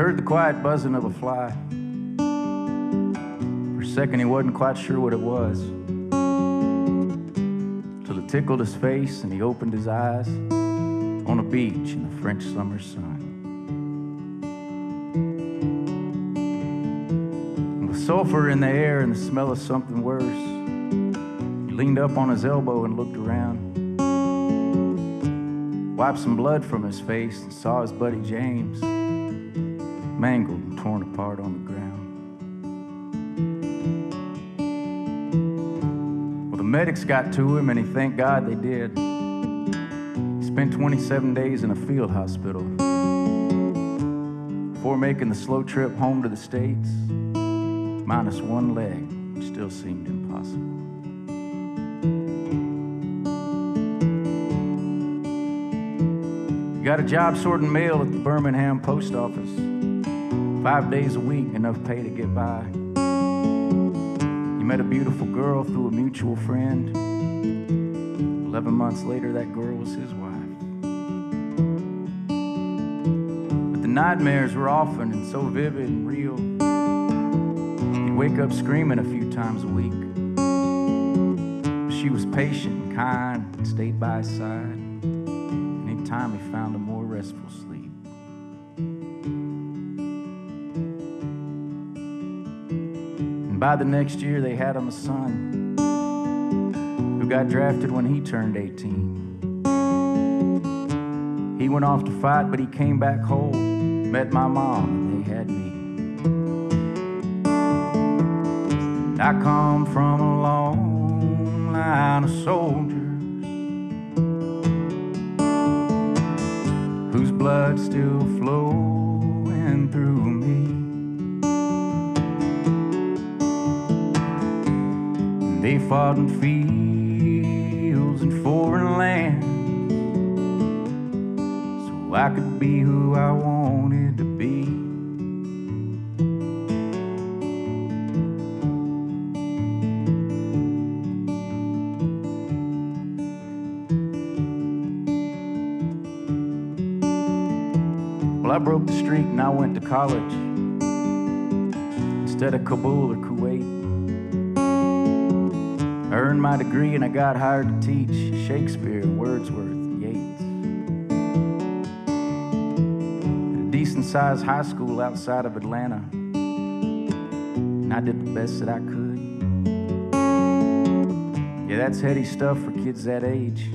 heard the quiet buzzing of a fly. For a second, he wasn't quite sure what it was. Till it tickled his face and he opened his eyes on a beach in the French summer sun. With sulfur in the air and the smell of something worse, he leaned up on his elbow and looked around wiped some blood from his face and saw his buddy James mangled and torn apart on the ground. Well, the medics got to him, and he thanked God they did. He spent 27 days in a field hospital before making the slow trip home to the States, minus one leg, still seemed impossible. He got a job sorting mail at the Birmingham post office. Five days a week, enough pay to get by. He met a beautiful girl through a mutual friend. Eleven months later, that girl was his wife. But the nightmares were often and so vivid and real. He'd wake up screaming a few times a week. She was patient and kind and stayed by his side time he found a more restful sleep. By the next year, they had him a son who got drafted when he turned 18. He went off to fight, but he came back whole, met my mom, and they had me. I come from a long line of soldiers whose blood still flowing through me. They fought in fields and foreign lands, so I could be who I wanted to be. Well, I broke the streak and I went to college instead of Kabul or Kuwait. I earned my degree and I got hired to teach Shakespeare, Wordsworth, and Yeats. At a decent sized high school outside of Atlanta. And I did the best that I could. Yeah, that's heady stuff for kids that age.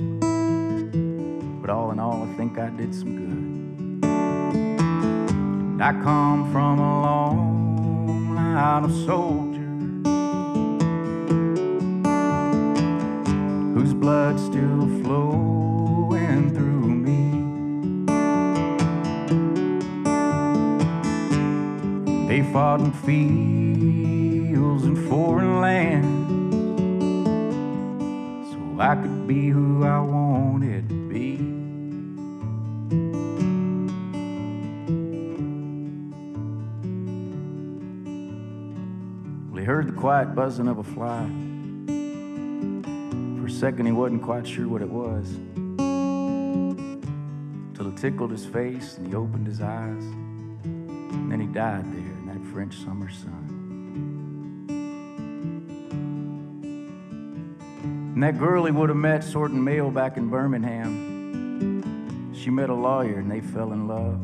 But all in all, I think I did some good. I come from a long line of soldiers blood still flowing through me. They fought in fields and foreign lands so I could be who I wanted to be. Well, he heard the quiet buzzing of a fly. Second, he wasn't quite sure what it was. Till it tickled his face and he opened his eyes. And then he died there in that French summer sun. And that girl he would have met sorting mail back in Birmingham, she met a lawyer and they fell in love.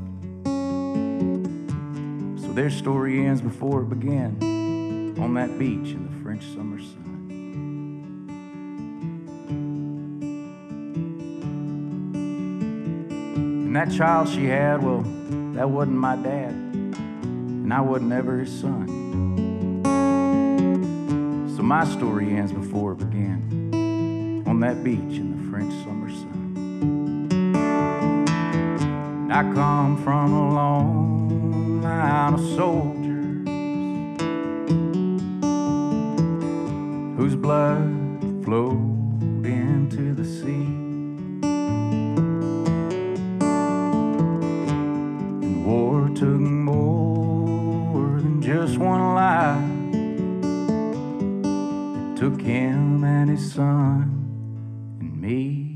So their story ends before it began on that beach in the French summer sun. And that child she had, well, that wasn't my dad, and I wasn't ever his son. So my story ends before it began on that beach in the French summer sun. And I come from a long line of soldiers whose blood flowed took him and his son and me.